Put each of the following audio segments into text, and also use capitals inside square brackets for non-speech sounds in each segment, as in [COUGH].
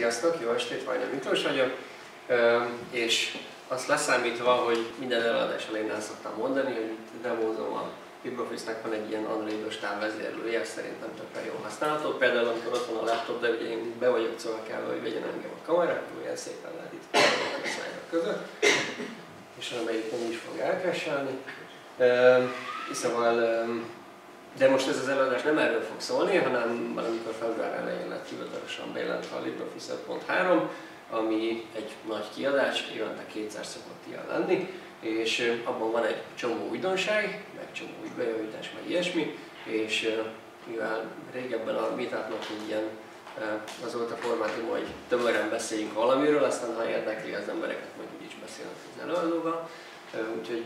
Sziasztok, jó estét, Vajna Miklós vagyok, és azt leszámítva, hogy minden előadás elején el szoktam mondani, hogy demózom a LibreOffice-nek van egy ilyen androidos távvezérlője, szerintem tökre jó használható. Például amikor ott van a laptop, de ugye én be vagyok szolgálva, hogy vegyen engem a kamerát, olyan szépen lehet itt a között, és amelyik nem is fog elkeselni. Szóval de most ez az előadás nem erről fog szólni, hanem valamikor február elején lett hivatalosan bejelentve a LibreOffice 5.3, ami egy nagy kiadás, évente kétszer szokott ilyen lenni, és abban van egy csomó újdonság, meg csomó új bejavítás, meg ilyesmi, és mivel régebben a meetupnak ilyen az volt a formátum, hogy tömören beszéljünk valamiről, aztán ha érdekli az embereket, majd úgyis beszélnek az előadóval, úgyhogy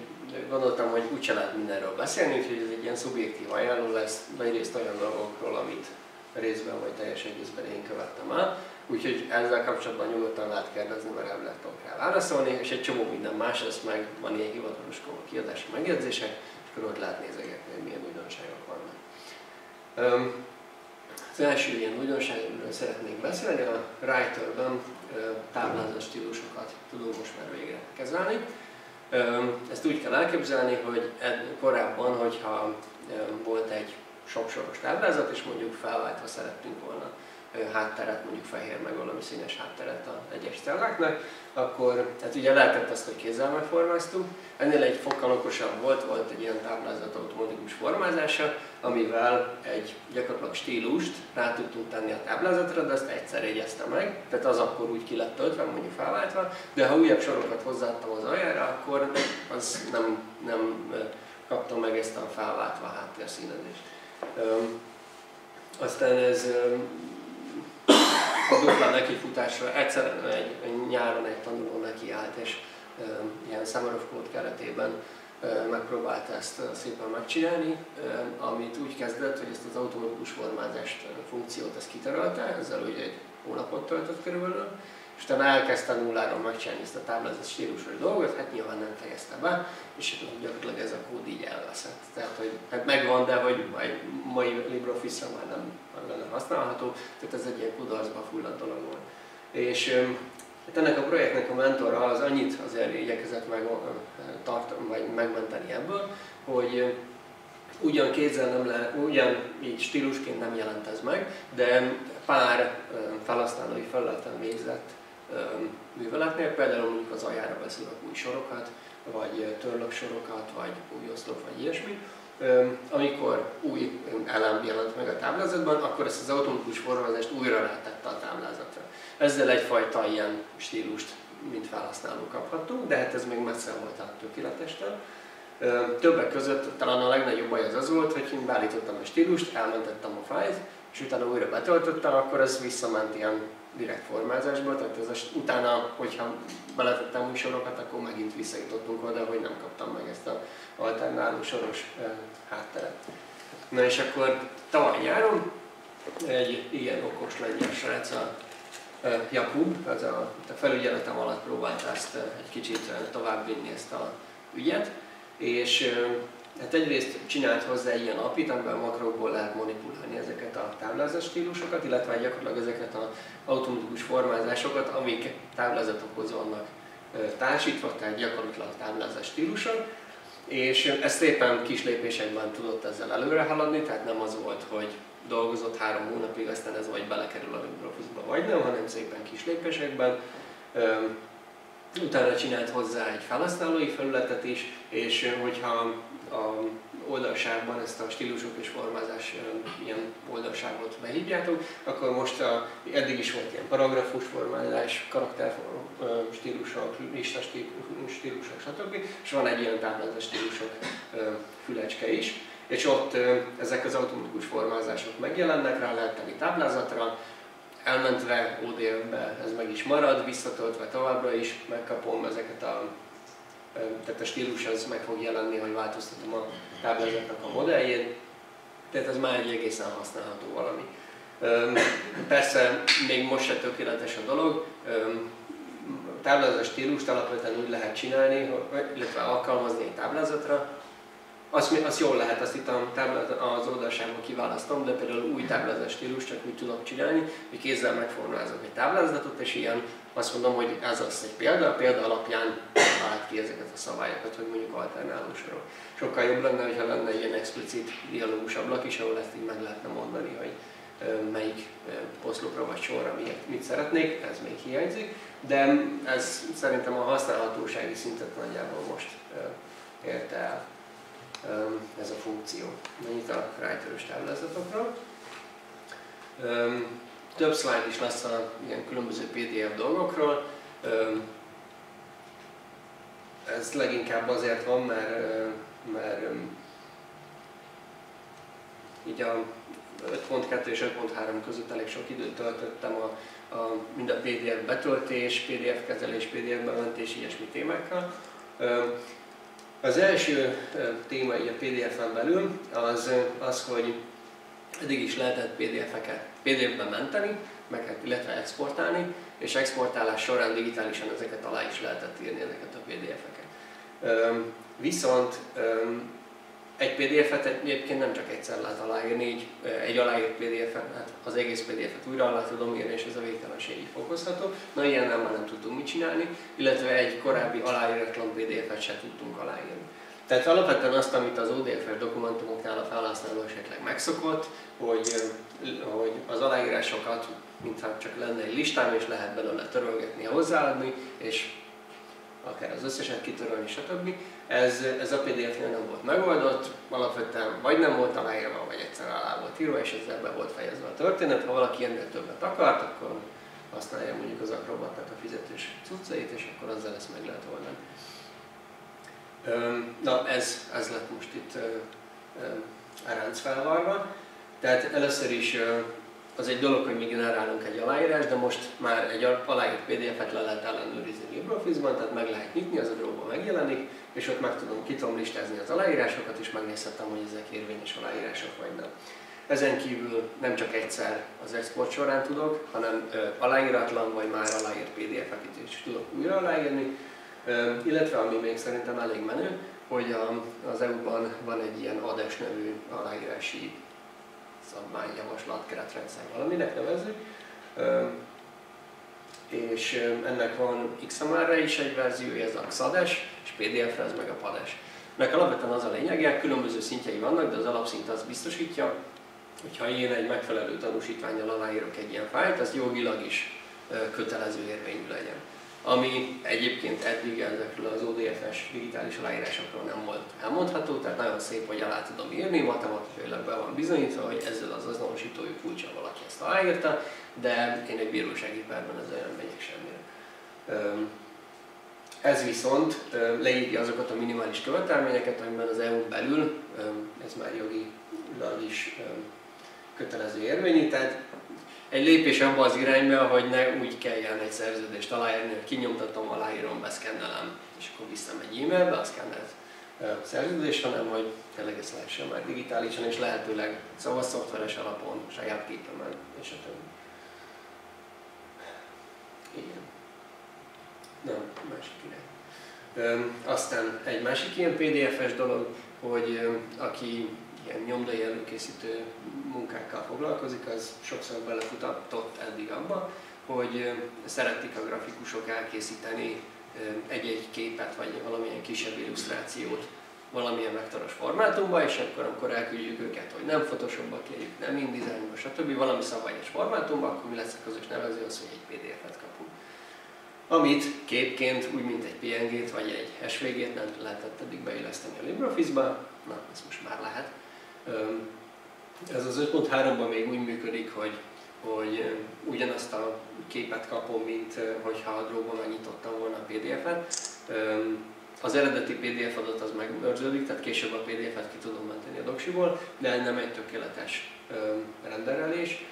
gondoltam, hogy úgyse lehet mindenről beszélni, úgyhogy ez egy ilyen szubjektív ajánló lesz, nagyrészt olyan dolgokról, amit részben vagy teljes egészben én követtem el. Úgyhogy ezzel kapcsolatban nyugodtan lehet kérdezni, mert el lehet rá válaszolni, és egy csomó minden más, ez meg van ilyen hivatalos kiadási megjegyzések, és akkor ott lehet nézegetni, hogy milyen újdonságok vannak. Az első ilyen újdonság, amiről szeretnék beszélni, a Writer-ben táblázat stílusokat tudunk most már végre kezelni. Ezt úgy kell elképzelni, hogy korábban, hogyha volt egy soksoros táblázat, és mondjuk felváltva szerettünk volna hátteret, mondjuk fehér meg valami színes hátteret a egyes celláknak, akkor hát ugye lehetett azt, hogy kézzel megformáztuk. Ennél egy fokkal okosabb volt, volt egy ilyen táblázat automatikus formázása, amivel egy gyakorlatilag stílust rá tudtunk tenni a táblázatra, de azt egyszer jegyezte meg, tehát az akkor úgy ki lett töltve, mondjuk felváltva, de ha újabb sorokat hozzáadtam az aljára, akkor az nem, nem kaptam meg ezt a felváltva háttérszínezést. Aztán ez dupla nekifutásra, egyszer egy, egy nyáron egy tanuló neki állt, és ilyen Summer of Code keretében megpróbálta ezt szépen megcsinálni, amit úgy kezdett, hogy ezt az automatikus formázást funkciót ezt kitörölte, ezzel ugye egy hónapot töltött körülbelül, és utána elkezdte nulláról megcsinálni ezt a táblázat stílusos dolgot, hát nyilván nem fejezte be, és gyakorlatilag ez a kód így elveszett. Tehát, hogy hát megvan, de hogy mai, mai LibreOffice-ra már nem, nem használható, tehát ez egy ilyen kudarcba fulladt dolog volt. És Hát ennek a projektnek a mentora az annyit azért igyekezett meg, tart, vagy megmenteni ebből, hogy ugyan kézzel nem lehet, ugyan így stílusként nem jelent ez meg, de pár felhasználói felületen végzett műveletnél, például mondjuk az aljára beszélek új sorokat, vagy törlök sorokat, vagy új oszlop, vagy ilyesmi, amikor új elem jelent meg a táblázatban, akkor ezt az automatikus formázást újra rátette a táblázatra. Ezzel egyfajta ilyen stílust, mint felhasználó kaphattunk, de hát ez még messze volt a tökéletestől. Többek között talán a legnagyobb baj az az volt, hogy én beállítottam a stílust, elmentettem a fájlt, és utána újra betöltöttem, akkor ez visszament ilyen direkt formázásba, tehát ez utána, hogyha beletettem új sorokat, akkor megint visszajutottunk oda, hogy nem kaptam meg ezt a alternáló soros e, hátteret. Na és akkor tavaly nyáron egy ilyen okos lengyel srác, a e, Jakub, az a, a felügyeletem alatt próbálta ezt egy kicsit továbbvinni ezt a ügyet, és Hát egyrészt csinált hozzá ilyen apit, amiben makrókból lehet manipulálni ezeket a táblázat stílusokat, illetve gyakorlatilag ezeket az automatikus formázásokat, amik táblázatokhoz vannak társítva, tehát gyakorlatilag táblázat stílusok. És ezt szépen kis lépésekben tudott ezzel előre haladni, tehát nem az volt, hogy dolgozott három hónapig, aztán ez vagy belekerül a LibreOffice-ba, vagy nem, hanem szépen kis lépésekben. Utána csinált hozzá egy felhasználói felületet is, és hogyha a oldalsávban ezt a stílusok és formázás ilyen oldalsávot behívjátok, akkor most a, eddig is volt ilyen paragrafus formázás, karakter stílusok, lista stílusok, stb. És van egy ilyen táblázat stílusok fülecske is, és ott ezek az automatikus formázások megjelennek, rá lehet tenni táblázatra, elmentve ODF-be ez meg is marad, visszatöltve továbbra is megkapom ezeket a tehát a stílus az meg fog jelenni, hogy változtatom a táblázatnak a modelljét, tehát ez már egy egészen használható valami. Persze még most se tökéletes a dolog, a táblázat stílust alapvetően úgy lehet csinálni, illetve alkalmazni egy táblázatra, azt, azt jól lehet, azt itt a táblát, az oldalságban kiválasztom, de például új táblázat stílus csak úgy tudok csinálni, hogy kézzel megformázok egy táblázatot, és ilyen azt mondom, hogy ez az egy példa, a példa alapján vált ki ezeket a szabályokat, hogy mondjuk alternáló sorok. Sokkal jobb lenne, hogyha lenne ilyen explicit dialógus ablak is, ahol ezt így meg lehetne mondani, hogy melyik oszlopra vagy sorra miért, mit szeretnék, ez még hiányzik, de ez szerintem a használhatósági szintet nagyjából most érte el ez a funkció. Mennyit a writer táblázatokra. Több slide is lesz a ilyen különböző PDF dolgokról. Ez leginkább azért van, mert, mert így a 5.2 és 5.3 között elég sok időt töltöttem a, a, mind a PDF betöltés, PDF kezelés, PDF bementés, ilyesmi témákkal. Az első téma így a PDF-en belül az, az, hogy eddig is lehetett PDF-eket PDF-ben menteni, meg, illetve exportálni, és exportálás során digitálisan ezeket alá is lehetett írni, ezeket a PDF-eket. Viszont egy PDF-et egyébként nem csak egyszer lehet aláírni, így egy aláírt PDF-et, hát az egész PDF-et újra alá tudom írni, és ez a végtelenségig fokozható. Na ilyen nem már nem tudtunk mit csinálni, illetve egy korábbi aláíratlan PDF-et se tudtunk aláírni. Tehát alapvetően azt, amit az ODF-es dokumentumoknál a felhasználó esetleg megszokott, hogy, hogy az aláírásokat, mintha csak lenne egy listám, és lehet belőle törölgetni, hozzáadni, és akár az összeset kitörölni, stb. Ez, ez a PDF-nél nem volt megoldott, alapvetően vagy nem volt aláírva, vagy egyszer alá volt írva, és ezzel be volt fejezve a történet. Ha valaki ennél többet akart, akkor használja mondjuk az akrobatnak a fizetős cuccait, és akkor azzal ezt meg lehet oldani. Na ez, ez lett most itt ránc felvarva. Tehát először is az egy dolog, hogy mi generálunk egy aláírás, de most már egy aláírt PDF-et le lehet ellenőrizni LibreOffice-ban, tehát meg lehet nyitni, az a dróban megjelenik, és ott meg tudom, ki tudom listázni az aláírásokat, és megnézhetem, hogy ezek érvényes aláírások vagy nem. Ezen kívül nem csak egyszer az export során tudok, hanem aláíratlan vagy már aláírt PDF-eket is tudok újra aláírni, illetve ami még szerintem elég menő, hogy az EU-ban van egy ilyen ADES nevű aláírási szabványjavaslat, keretrendszer valaminek nevezzük, és ennek van XMR-re is egy verziója, ez a XADES, és PDF-re ez meg a PADES. Ennek alapvetően az a lényege, különböző szintjei vannak, de az alapszint az biztosítja, hogyha én egy megfelelő tanúsítványjal aláírok egy ilyen fájlt, az jogilag is kötelező érvényű legyen ami egyébként eddig ezekről az ODF-es digitális aláírásokról nem volt elmondható, tehát nagyon szép, hogy alá tudom írni, matematikailag be van bizonyítva, hogy ezzel az azonosítói kulcsal valaki ezt aláírta, de én egy bírósági perben ezzel nem megyek semmire. Ez viszont leírja azokat a minimális követelményeket, amiben az EU belül, ez már jogilag is kötelező érvényű, tehát egy lépés abba az irányba, hogy ne úgy kelljen egy szerződést aláírni, hogy kinyomtatom, aláírom, beszkennelem, és akkor viszem egy e-mailbe, a szkennelt szerződés, hanem hogy tényleg ezt lehessen már digitálisan, és lehetőleg szóval szoftveres alapon, saját képemen, és a többi. Igen. Nem, másik irány. Aztán egy másik ilyen PDF-es dolog, hogy aki ilyen nyomdai előkészítő munkákkal foglalkozik, az sokszor belefutatott eddig abba, hogy szeretik a grafikusok elkészíteni egy-egy képet, vagy valamilyen kisebb illusztrációt valamilyen vektoros formátumba, és akkor, amikor elküldjük őket, hogy nem Photoshopba kérjük, nem InDesignba, stb. valami szabályos formátumba, akkor mi lesz a közös nevező, az, hogy egy PDF-et kapunk. Amit képként, úgy mint egy PNG-t vagy egy SVG-t nem lehetett eddig beilleszteni a LibreOffice-ba, na, ezt most már lehet. Ez az 5.3-ban még úgy működik, hogy, hogy ugyanazt a képet kapom, mint hogyha a dróban megnyitottam volna a PDF-et. Az eredeti PDF adat az megmörződik, tehát később a PDF-et ki tudom menteni a doksiból, de nem egy tökéletes renderelés.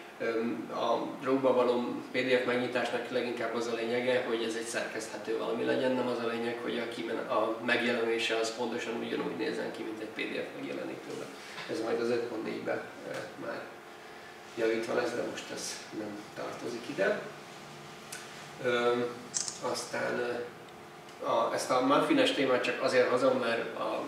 A drogba való PDF megnyitásnak leginkább az a lényege, hogy ez egy szerkeszthető valami legyen, nem az a lényeg, hogy a, a megjelenése az pontosan ugyanúgy nézzen ki, mint egy PDF megjelenítőben ez majd az 5.4-ben már javítva lesz, de most ez nem tartozik ide. Aztán a, ezt a muffines témát csak azért hozom, mert a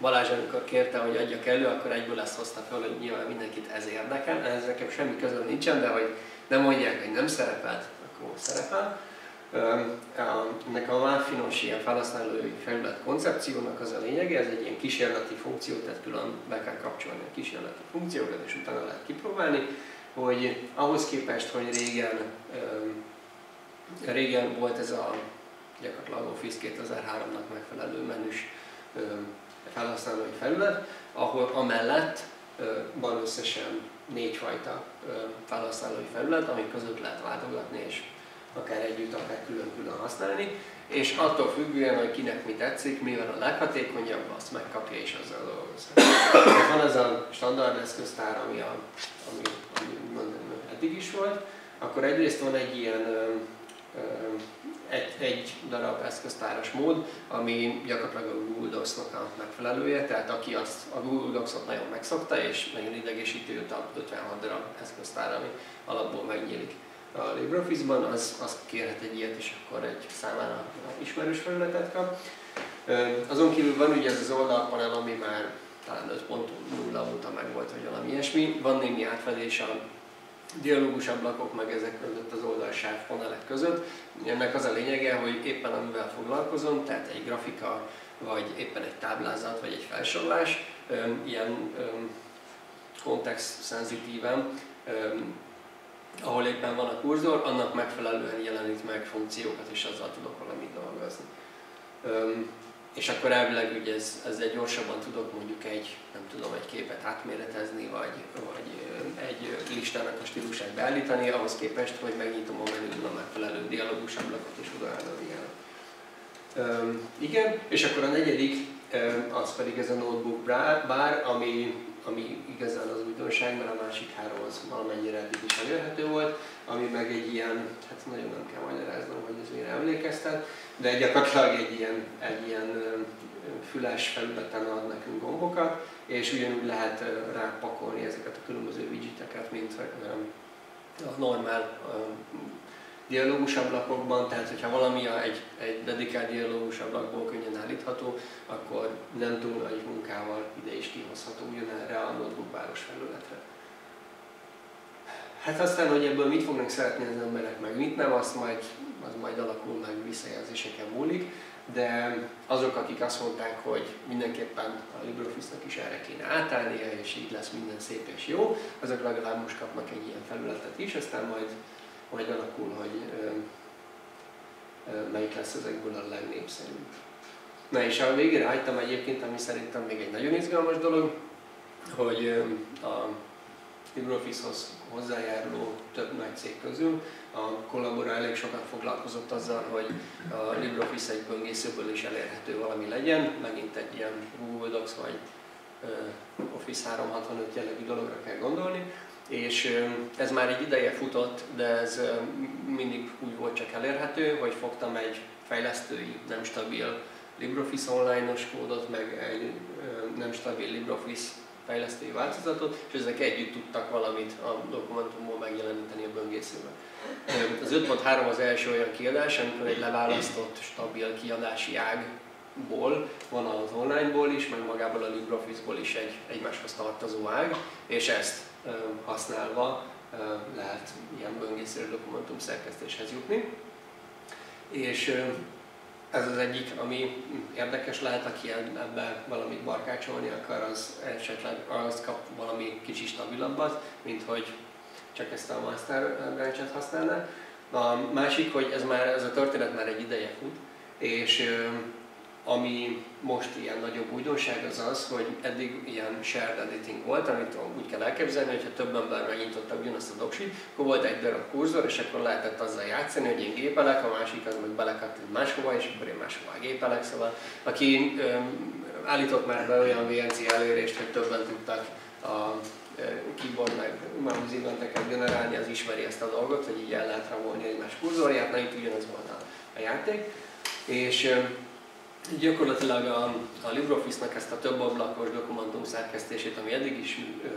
Balázs, amikor kérte, hogy adjak elő, akkor egyből ezt hozta fel, hogy nyilván mindenkit ez érdekel, ez nekem semmi közöm nincsen, de hogy nem mondják, hogy nem szerepelt, akkor szerepel. Ennek a Máfinos ilyen felhasználói felület koncepciónak az a lényege, ez egy ilyen kísérleti funkció, tehát külön be kell kapcsolni a kísérleti funkciókat, és utána lehet kipróbálni, hogy ahhoz képest, hogy régen, régen volt ez a gyakorlatilag Office 2003-nak megfelelő menüs felhasználói felület, ahol amellett van összesen négyfajta felhasználói felület, amik között lehet váltogatni, és akár együtt, akár külön-külön használni, és attól függően, hogy kinek mi tetszik, mivel a leghatékonyabb, azt megkapja és azzal dolgozhat. Van ez a standard eszköztár, ami, a, ami, ami eddig is volt, akkor egyrészt van egy ilyen egy, egy darab eszköztáros mód, ami gyakorlatilag a Google Docs-nak a megfelelője, tehát aki azt a Google Docs-ot nagyon megszokta, és nagyon idegesítő őt a 56 darab eszköztár, ami alapból megnyílik a LibreOffice-ban, az, az kérhet egy ilyet, és akkor egy számára ismerős felületet kap. Azon kívül van ugye ez az oldalpanel, ami már talán 5.0 óta meg volt, vagy valami ilyesmi. Van némi átfedés a dialógus ablakok, meg ezek között az oldalsáv panelek között. Ennek az a lényege, hogy éppen amivel foglalkozom, tehát egy grafika, vagy éppen egy táblázat, vagy egy felsorolás, ilyen kontext szenzitíven, ahol éppen van a kurzor, annak megfelelően jelenít meg funkciókat, és azzal tudok valamit dolgozni és akkor elvileg ugye ez, ezzel gyorsabban tudok mondjuk egy, nem tudom, egy képet átméretezni, vagy, vagy egy listának a stílusát beállítani, ahhoz képest, hogy megnyitom a menüben a megfelelő dialógus ablakot, és oda el. Um, igen, és akkor a negyedik, az pedig ez a notebook bar, ami, ami igazán az újdonság, mert a másik három az valamennyire eddig is elérhető volt, ami meg egy ilyen, hát nagyon nem kell magyaráznom, hogy ez mire emlékeztet, de gyakorlatilag egy ilyen, egy ilyen füles felületen ad nekünk gombokat, és ugyanúgy lehet rápakolni ezeket a különböző widgeteket, mint a normál dialógus ablakokban, tehát hogyha valami egy, egy dedikált dialógus ablakból könnyen állítható, akkor nem túl nagy munkával ide is kihozható ugyanerre a notebook felületre. Hát aztán, hogy ebből mit fognak szeretni az emberek, meg mit nem, azt majd, az majd alakul meg visszajelzéseken múlik, de azok, akik azt mondták, hogy mindenképpen a LibreOffice-nak is erre kéne átállnia, és így lesz minden szép és jó, azok legalább most kapnak egy ilyen felületet is, aztán majd, majd alakul, hogy melyik lesz ezekből a legnépszerűbb. Na és a végére hagytam egyébként, ami szerintem még egy nagyon izgalmas dolog, hogy a LibreOffice-hoz hozzájáruló több nagy cég közül. A Collabora elég sokat foglalkozott azzal, hogy a LibreOffice egy böngészőből is elérhető valami legyen, megint egy ilyen Google Docs vagy Office 365 jellegű dologra kell gondolni, és ez már egy ideje futott, de ez mindig úgy volt csak elérhető, hogy fogtam egy fejlesztői, nem stabil LibreOffice online-os kódot, meg egy nem stabil LibreOffice fejlesztői változatot, és ezek együtt tudtak valamit a dokumentumból megjeleníteni a böngészőben. Az 5.3 az első olyan kiadás, amikor egy leválasztott, stabil kiadási ágból van az onlineból is, meg magából a LibreOffice-ból is egy egymáshoz tartozó ág, és ezt használva lehet ilyen böngésző dokumentum szerkesztéshez jutni. És ez az egyik, ami érdekes lehet, aki ebbe valamit barkácsolni akar, az esetleg az kap valami kicsi stabilabbat, mint hogy csak ezt a master branch-et használná. A másik, hogy ez, már, ez a történet már egy ideje fut, és ami most ilyen nagyobb újdonság az az, hogy eddig ilyen shared editing volt, amit úgy kell elképzelni, hogyha több ember megnyitotta ugyanazt a doksit, akkor volt egy darab kurzor, és akkor lehetett azzal játszani, hogy én gépelek, a másik az meg belekattint máshova, és akkor én máshova gépelek. Szóval aki öm, állított már be olyan VNC elérést, hogy többen tudtak a keyboard meg mouse eventeket generálni, az ismeri ezt a dolgot, hogy így el lehet rabolni egymás kurzorját, na itt ugyanaz volt a, a játék. És gyakorlatilag a, a LibreOffice-nak ezt a több ablakos dokumentum szerkesztését, ami eddig is ö,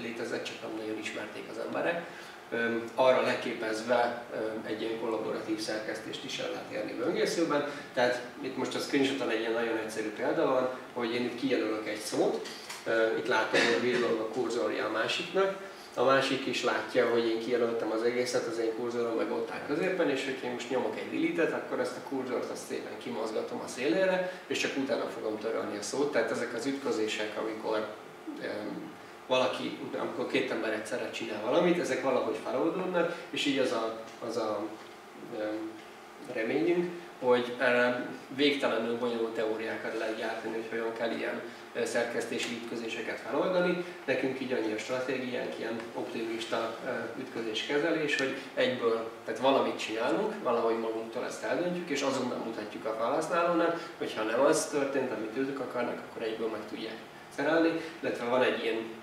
létezett, csak nem nagyon ismerték az emberek, ö, arra leképezve ö, egy ilyen kollaboratív szerkesztést is el lehet érni böngészőben. Tehát itt most a screenshoton egy ilyen nagyon egyszerű példa van, hogy én itt kijelölök egy szót, itt látom, hogy villog a kurzorja a másiknak, a másik is látja, hogy én kijelöltem az egészet, az én kurzorom meg ott áll középen, és hogyha én most nyomok egy delete akkor ezt a kurzort azt szépen kimozgatom a szélére, és csak utána fogom törölni a szót. Tehát ezek az ütközések, amikor um, valaki, amikor két ember egyszerre csinál valamit, ezek valahogy feloldódnak, és így az a, az a um, reményünk, hogy erre végtelenül bonyolult teóriákat lehet gyártani, hogy hogyan kell ilyen szerkesztési ütközéseket feloldani. Nekünk így annyi a stratégiánk, ilyen optimista ütközéskezelés, hogy egyből, tehát valamit csinálunk, valahogy magunktól ezt eldöntjük, és azonnal mutatjuk a felhasználónak, hogy ha nem az történt, amit ők akarnak, akkor egyből meg tudják szerelni, illetve van egy ilyen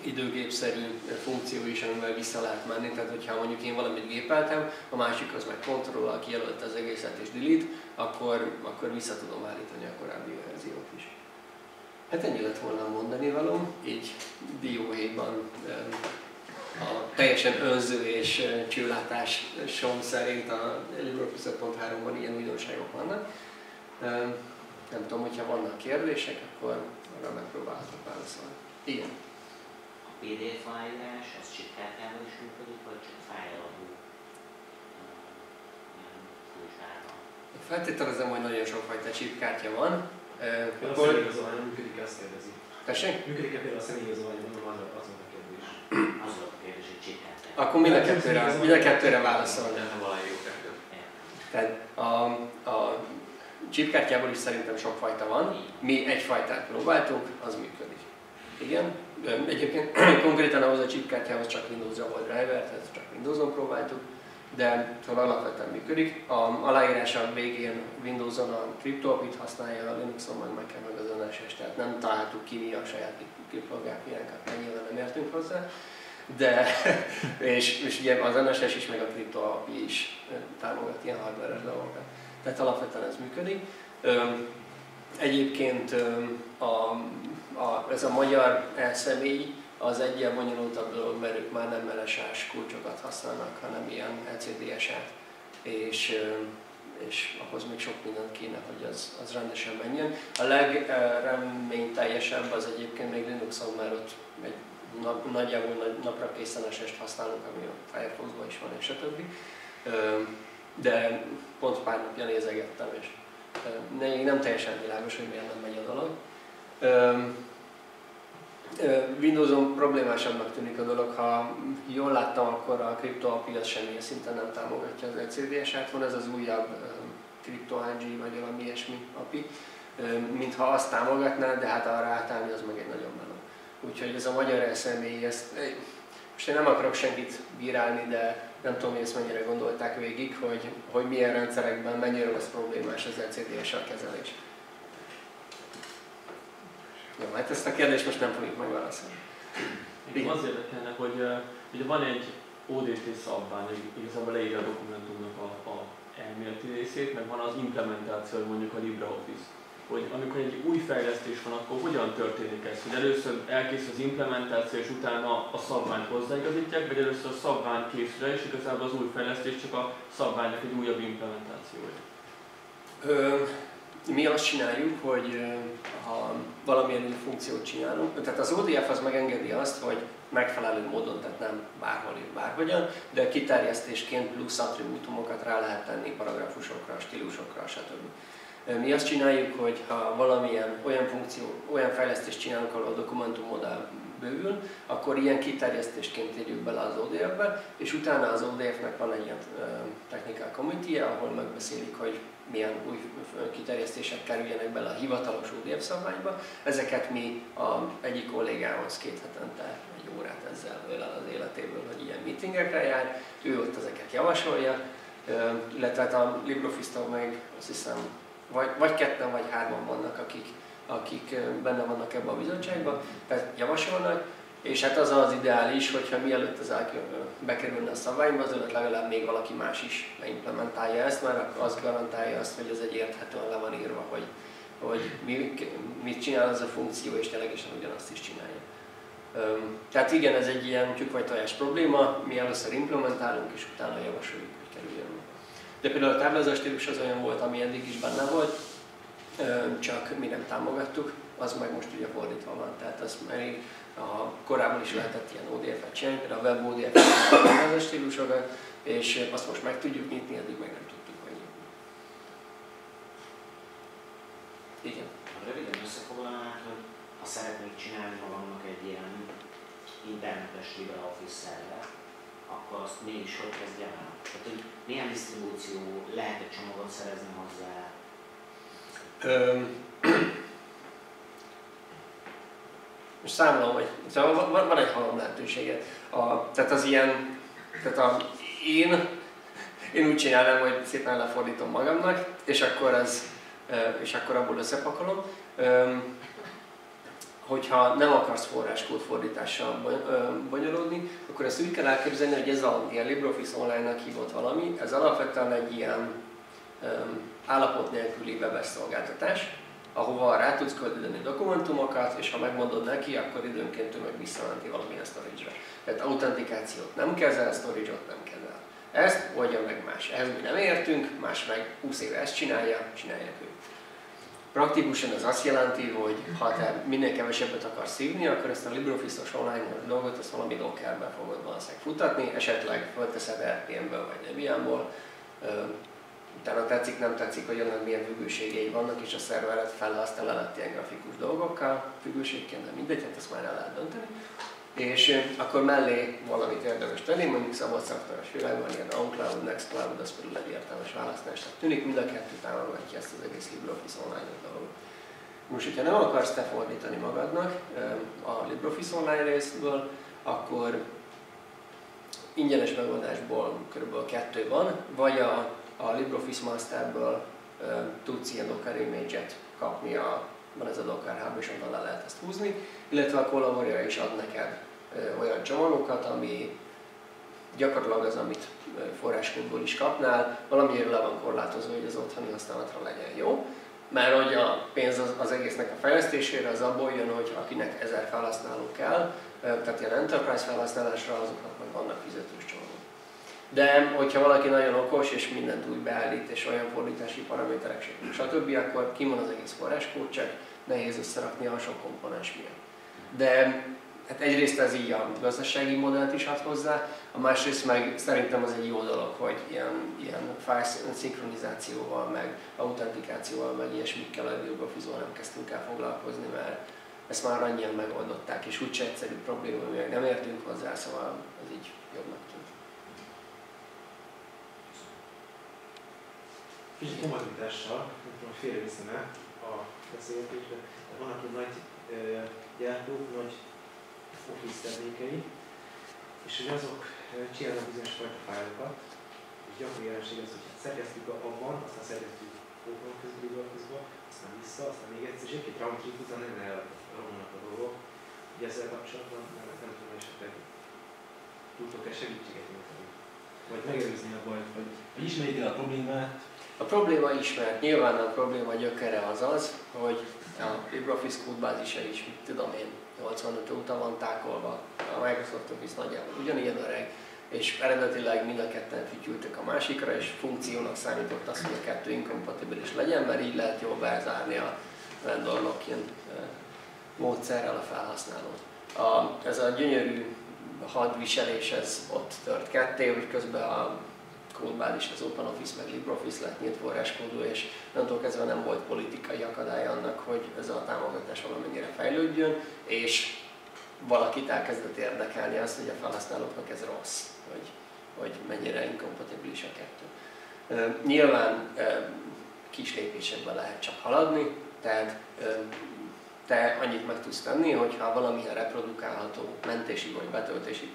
időgépszerű funkció is, amivel vissza lehet menni, tehát hogyha mondjuk én valamit gépeltem, a másik az meg kontroll, aki jelölte az egészet és delete, akkor, akkor vissza tudom állítani a korábbi verziót is. Hát ennyi lett volna mondani való, így dióhéjban a teljesen önző és som szerint a LibreOffice.3-ban ilyen újdonságok vannak. Nem tudom, hogyha vannak kérdések, akkor arra megpróbálhatok válaszolni. Igen. A PDF fájlás, ez csikkártyával is működik, vagy csak fájlalapú Feltételezem, hogy nagyon sokfajta chipkártya van, Például a személyigazolvány működik, ezt kérdezi. Tessék? Működik-e például a személyigazolvány, mondom, az, az a kérdés. Az a kérdés, hogy csinálták. Akkor mind a kettőre, mind a kettőre válaszolni. Nem aláíró kettő. Tehát a, a chipkártyából is szerintem sokfajta van. Mi egyfajtát próbáltuk, az működik. Igen. Egyébként [CLEARS THROAT] konkrétan ahhoz a chipkártyához csak Windows-ra volt driver, tehát csak Windows-on próbáltuk de szóval alapvetően működik. A aláírása végén Windows-on a CryptoAPI-t használja, a Linux-on meg meg meg az NSS, tehát nem találtuk ki mi a saját kriptográfiánkat, mert nyilván nem értünk hozzá. De, [LAUGHS] és, és ugye az NSS is, meg a CryptoAPI is támogat ilyen hardware dolgokat. Tehát alapvetően ez működik. Egyébként a, a, ez a magyar elszemély, az egy ilyen bonyolultabb dolog, mert ők már nem LSA-s kulcsokat használnak, hanem ilyen LCDS-át, és, és ahhoz még sok minden kéne, hogy az, az rendesen menjen. A legreményteljesebb az egyébként még Linuxon, mert ott egy nap, nagyjából nagy, napra készen est használunk, ami a Firefox-ban is van, és stb. De pont pár napja nézegettem, és még nem teljesen világos, hogy miért nem megy a dolog. Windows-on problémásabbnak tűnik a dolog, ha jól láttam, akkor a CryptoAPI az semmilyen szinten nem támogatja az ECDS-át, van ez az újabb CryptoAG vagy valami ilyesmi API, mintha azt támogatná, de hát arra átállni az meg egy nagyon meló. Úgyhogy ez a magyar elszemély, ezt, most én nem akarok senkit bírálni, de nem tudom, hogy ezt mennyire gondolták végig, hogy, hogy milyen rendszerekben mennyire lesz problémás az ECDS-a kezelés. Jó, hát ezt a kérdést most nem fogjuk megválaszolni. Igen. Az érdekelne, hogy ugye van egy ODT szabvány, igazából leírja a dokumentumnak a, a elméleti részét, meg van az implementáció, mondjuk a LibreOffice. Hogy amikor egy új fejlesztés van, akkor hogyan történik ez? Hogy először elkészül az implementáció, és utána a szabványt hozzáigazítják, vagy először a szabvány készül és igazából az új fejlesztés csak a szabványnak egy újabb implementációja? Mi azt csináljuk, hogy ha valamilyen funkciót csinálunk, tehát az ODF az megengedi azt, hogy megfelelő módon, tehát nem bárhol ír bárhogyan, de kiterjesztésként plusz attribútumokat rá lehet tenni paragrafusokra, stílusokra, stb. Mi azt csináljuk, hogy ha valamilyen olyan funkció, olyan fejlesztést csinálunk, ahol a dokumentum modell bővül, akkor ilyen kiterjesztésként írjuk bele az ODF-be, és utána az ODF-nek van egy ilyen technical committee ahol megbeszélik, hogy milyen új kiterjesztések kerüljenek bele a hivatalos ODF szabványba. Ezeket mi a egyik kollégához két hetente egy órát ezzel öl el az életéből, hogy ilyen meetingekre jár, ő ott ezeket javasolja, illetve hát a LibreOffice-tól meg azt hiszem vagy, vagy ketten vagy hárman vannak, akik, akik benne vannak ebben a bizottságban, tehát javasolnak, és hát az az ideális, hogyha mielőtt az bekerülne a szabványba, az előtt legalább még valaki más is leimplementálja ezt, mert az garantálja azt, hogy ez egy érthetően le van írva, hogy, hogy mi, mit csinál az a funkció, és ténylegesen ugyanazt is csinálja. Tehát igen, ez egy ilyen tyúk vagy tojás probléma, mi először implementálunk, és utána javasoljuk, hogy kerüljön. De például a táblázat stílus az olyan volt, ami eddig is benne volt, csak mi nem támogattuk, az meg most ugye fordítva van. Tehát az még a, korábban is lehetett ilyen ODF-et csinálni, például a web ODF-et a stílusokat, és azt most meg tudjuk nyitni, eddig meg nem tudtuk megnyitni. Igen. Röviden összefoglalnánk, hogy ha szeretnék csinálni magamnak egy ilyen internetes LibreOffice szervet, akkor azt mégis hogy kezdjem el? Tehát, hogy milyen disztribúció, lehet egy csomagot szerezni hozzá? Öm, most számolom, hogy szóval van, van egy halom lehetőséget. A, tehát az ilyen, tehát a, én, én úgy csinálom, hogy szépen lefordítom magamnak, és akkor az, és akkor abból összepakolom. Hogyha nem akarsz forráskód fordítással bonyolódni, akkor ezt úgy kell elképzelni, hogy ez a ilyen LibreOffice Online-nak hívott valami, ez alapvetően egy ilyen állapot nélküli webes szolgáltatás, ahova rá tudsz küldeni dokumentumokat, és ha megmondod neki, akkor időnként ő meg visszamenti valamilyen storage-re. Tehát autentikációt nem kezel, storage-ot nem kezel. Ezt oldja meg más. Ehhez mi nem értünk, más meg 20 éve ezt csinálja, csinálják ők. Praktikusan ez azt jelenti, hogy ha te minél kevesebbet akarsz szívni, akkor ezt a LibreOffice-os online dolgot azt valami Dockerbe fogod valószínűleg futatni, esetleg fölteszed RPM-ből vagy Debian-ból, utána tetszik, nem tetszik, hogy annak milyen függőségei vannak, és a szerveret felhasznál alatt ilyen grafikus dolgokkal, függőségként, de mindegy, hát ezt már el lehet dönteni. És akkor mellé valamit érdemes tenni, mondjuk szabad szoftveres világban, ilyen OnCloud, NextCloud, az például egy értelmes választásnak tűnik, mind a kettő támogatja ezt az egész LibreOffice online dolgot. Most, hogyha nem akarsz te fordítani magadnak a LibreOffice online részből, akkor ingyenes megoldásból kb. kettő van, vagy a a LibreOffice Masterből tudsz ilyen Docker image-et kapni, a, van ez a Docker Hub, és onnan le lehet ezt húzni, illetve a Collaboria is ad neked olyan csomagokat, ami gyakorlatilag az, amit forráskódból is kapnál, valamiért le van korlátozva, hogy az otthoni használatra legyen jó. Mert hogy a pénz az, az egésznek a fejlesztésére az abból jön, hogy akinek ezer felhasználó kell, tehát ilyen enterprise felhasználásra azoknak meg vannak fizetős csomagok. De hogyha valaki nagyon okos és mindent úgy beállít, és olyan fordítási paraméterek, stb., akkor ki van az egész forráskód, csak nehéz összerakni a sok komponens miatt. De hát egyrészt ez így a gazdasági modellt is ad hozzá, a másrészt meg szerintem az egy jó dolog, hogy ilyen, ilyen file szinkronizációval, meg autentikációval, meg ilyesmikkel a Bilbofizóval nem kezdtünk el foglalkozni, mert ezt már annyian megoldották, és úgyse egyszerű probléma, hogy nem értünk hozzá, szóval ez így jobbnak tűnt. Kicsit komoditással, nem tudom, félreviszem-e a beszélgetésbe, de vannak egy nagy gyártók, nagy office termékei, és hogy azok csinálnak bizonyos fajta fájlokat, és gyakori jelenség az, hogy szerkesztjük abban, aztán szerkesztjük open közül közben, aztán vissza, aztán még egyszer, és egy-két round trip után nem elromlanak a dolgok. Ugye ezzel kapcsolatban nem, nem tudom, esetleg tudtok-e segítséget nyújtani? Vagy megelőzni a bajt, vagy, vagy ismerik a problémát, a probléma ismert, nyilván a probléma gyökere az az, hogy a LibreOffice kódbázisa is, mit tudom én, 85 óta van tákolva, a Microsoft Office nagyjából ugyanilyen öreg, és eredetileg mind a ketten fütyültek a másikra, és funkciónak számított az, hogy a kettő inkompatibilis legyen, mert így lehet jól bezárni a vendor lock-in módszerrel a felhasználót. A, ez a gyönyörű hadviselés, ez ott tört ketté, hogy közben a kódbázis, az OpenOffice meg LibreOffice lett nyílt forráskódú, és onnantól kezdve nem volt politikai akadály annak, hogy ez a támogatás valamennyire fejlődjön, és valakit elkezdett érdekelni az, hogy a felhasználóknak ez rossz, hogy, hogy mennyire inkompatibilis a kettő. Nyilván kis lépésekben lehet csak haladni, tehát te annyit meg tudsz tenni, hogyha valamilyen reprodukálható mentési vagy betöltési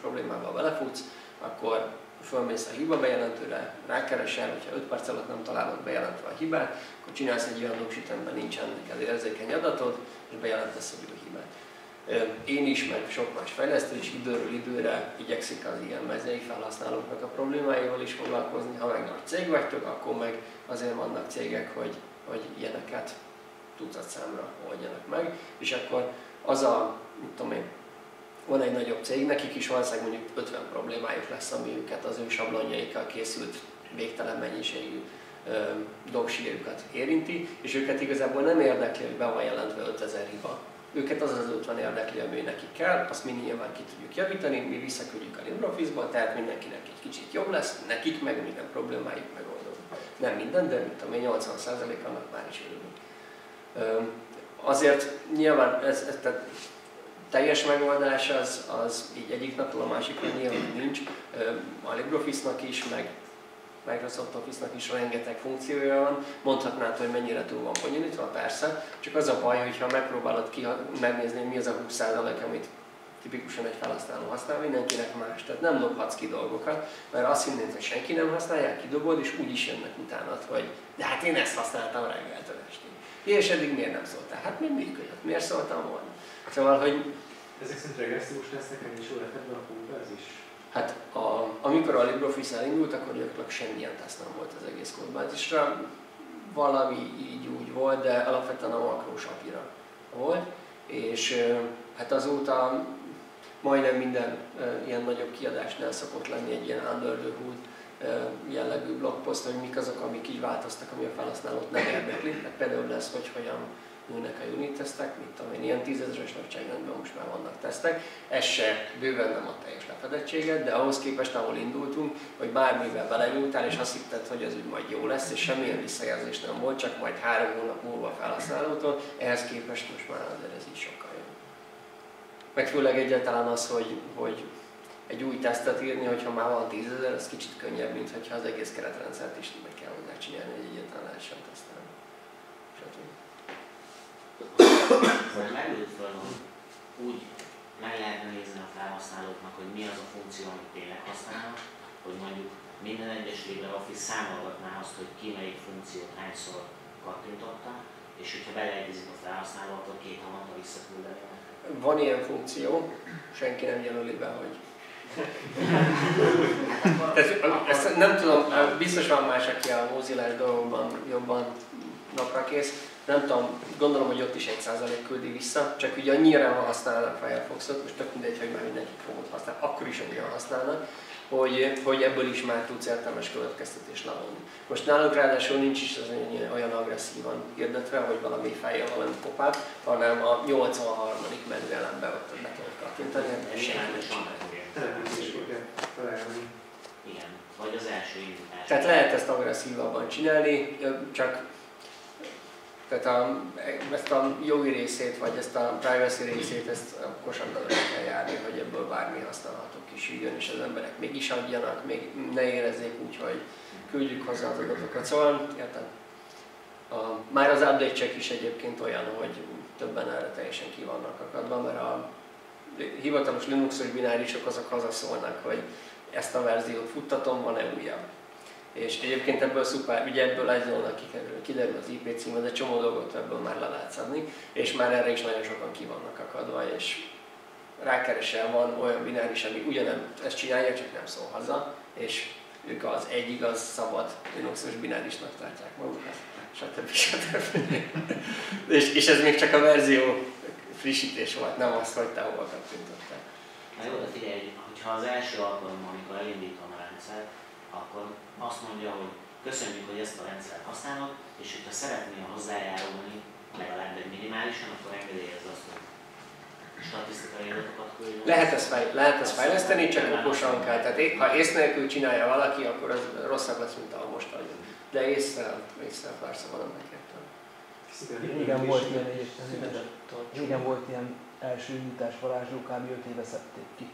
problémával belefutsz, akkor fölmész a hiba bejelentőre, rákeresel, hogyha 5 perc alatt nem találod bejelentve a hibát, akkor csinálsz egy olyan doksit, amiben nincsen neked érzékeny adatod, és bejelentesz egy új hibát. Én is, meg sok más fejlesztő is időről időre igyekszik az ilyen mezei felhasználóknak a problémáival is foglalkozni. Ha meg nagy cég vagytok, akkor meg azért vannak cégek, hogy, hogy ilyeneket tucat számra oldjanak meg, és akkor az a, mit tudom én, van egy nagyobb cég, nekik is valószínűleg mondjuk 50 problémájuk lesz, ami őket az ő sablonjaikkal készült végtelen mennyiségű dogsírjukat érinti, és őket igazából nem érdekli, hogy be van jelentve 5000 hiba. Őket az az 50 érdekli, ami nekik kell, azt mi nyilván ki tudjuk javítani, mi visszaküldjük a LibreOffice-ba, tehát mindenkinek egy kicsit jobb lesz, nekik meg minden problémájuk megoldódik. Nem minden, de mint ami 80% annak már is örülünk. Azért nyilván ez, ez tehát teljes megoldás az, az így egyik napról a másikra nyilván nincs. A LibreOffice-nak is, meg Microsoft Office-nak is rengeteg funkciója van, mondhatnád, hogy mennyire túl van bonyolítva, persze, csak az a baj, hogyha megpróbálod ki, megnézni, mi az a 20% amit tipikusan egy felhasználó használ, mindenkinek más. Tehát nem dobhatsz ki dolgokat, mert azt hinnéd, hogy senki nem használja, kidobod, és úgy is jönnek utána, hogy de hát én ezt használtam reggeltől estig. És eddig miért nem szóltál? Hát még működött, miért szóltam volna? Szóval, hogy... Ezek szerint regressziós lesznek, ennyi is lehet ebben a kódbázis? Hát a, amikor a LibreOffice elindult, akkor gyakorlatilag semmilyen teszt nem volt az egész kódbázisra. Valami így úgy volt, de alapvetően a makrós apira volt. És hát azóta majdnem minden ilyen nagyobb kiadásnál szokott lenni egy ilyen under the hood jellegű blogpost, hogy mik azok, amik így változtak, ami a felhasználót nem érdekli. Hát például lesz, hogy hogyan nőnek a unit tesztek, mit tudom én, ilyen tízezeres nagyságrendben most már vannak tesztek. Ez se bőven nem a teljes lefedettséget, de ahhoz képest, ahol indultunk, hogy bármivel belenyúltál, és azt hitted, hogy ez úgy majd jó lesz, és semmilyen visszajelzés nem volt, csak majd három hónap múlva a felhasználótól, ehhez képest most már azért ez így sokkal jobb. Meg főleg egyáltalán az, hogy, hogy tesztet írni, hogyha már van tízezer, az kicsit könnyebb, mint hogyha az egész keretrendszert is meg kell hozzá csinálni, hogy egyáltalán lehessen tesztelni. Hogy föl, hogy úgy meg lehetne nézni a felhasználóknak, hogy mi az a funkció, amit tényleg használnak, hogy mondjuk minden egyes LibreOffice számolgatná azt, hogy ki melyik funkciót hányszor kattintotta, és hogyha beleegyezik a felhasználó, akkor két havonta visszaküldeni. Van ilyen funkció, senki nem jelöli be, hogy tehát, nem tudom, biztos van más, aki a mozilla dolgokban jobban napra kész. Nem tudom, gondolom, hogy ott is egy százalék küldi vissza, csak ugye annyira használnak Firefoxot, most tök mindegy, hogy már mindenki fogod használ, akkor is olyan használnak, hogy, hogy ebből is már tudsz értelmes következtetést levonni. Most náluk ráadásul nincs is az olyan agresszívan hirdetve, hogy valami fejjel valami popát, hanem a 83. menü elembe ott be tudod kattintani, Igen, vagy az első indítás. Tehát lehet ezt agresszívabban csinálni, csak tehát a, ezt a jogi részét, vagy ezt a privacy részét, ezt okosan kell járni, hogy ebből bármi használható kisüljön, és az emberek mégis adjanak, még ne érezzék úgy, hogy küldjük hozzá az adatokat. Szóval, érted? A, már az update check is egyébként olyan, hogy többen erre teljesen ki vannak akadva, mert a hivatalos Linuxos binárisok azok hazaszólnak, hogy ezt a verziót futtatom, van-e újabb. És egyébként ebből szuper, ugye ebből egy zónak kiderül, kiderül az IP cím, de csomó dolgot ebből már le lehet szedni, és már erre is nagyon sokan ki vannak akadva, és rákeresel van olyan bináris, ami ugyanem ezt csinálja, csak nem szól haza, és ők az egy igaz, szabad Linuxos binárisnak tartják magukat, stb. stb. [LAUGHS] és, és ez még csak a verzió frissítés volt, nem azt, hogy te hova kattintottál. Na jó, de figyelj, hogyha az első alkalom, amikor elindítom a rendszer, akkor azt mondja, hogy köszönjük, hogy ezt a rendszert használod, és hogyha szeretnél hozzájárulni, legalább egy minimálisan, akkor engedélyez azt, hogy statisztikai adatokat küldjön. Lehet ezt, fejl- lehet ezt fejleszteni, csak okosan kell. Tehát ha ész nélkül csinálja valaki, akkor az rosszabb lesz, mint ahol most vagyunk. De észre, észre persze van megértem. Igen, volt ilyen egyébként. Igen, volt ilyen első nyitás varázsló, kb. 5 éve szedték ki.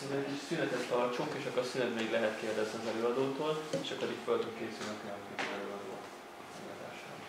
Szóval egy szünetet tartsunk, és akkor a szünet még lehet kérdezni az előadótól, és akkor így föl tud készülni a előadó előadására.